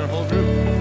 our whole group.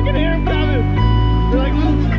I can hear him coming. They're like,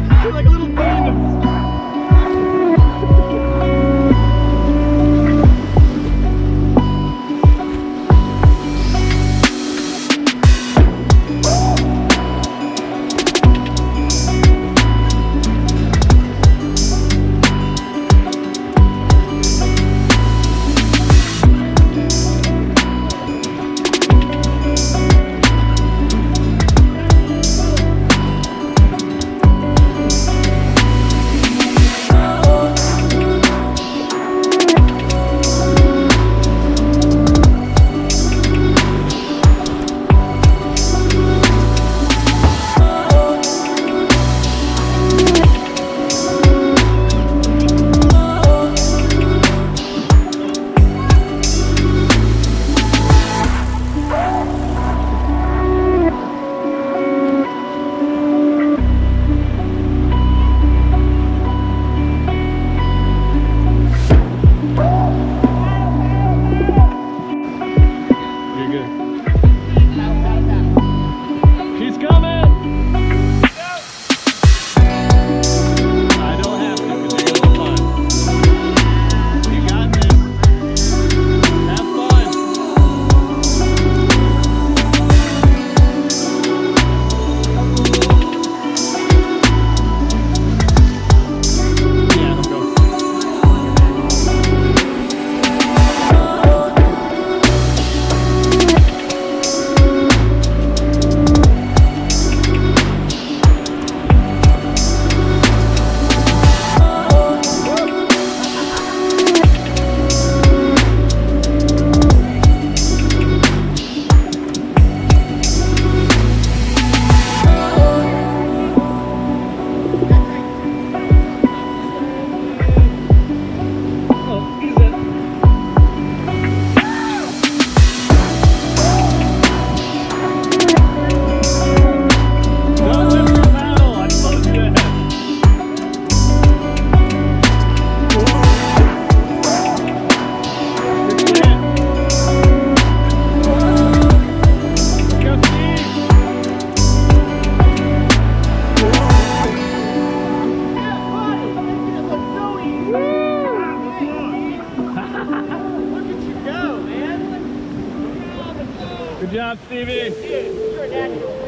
job, Stevie. You're a natural.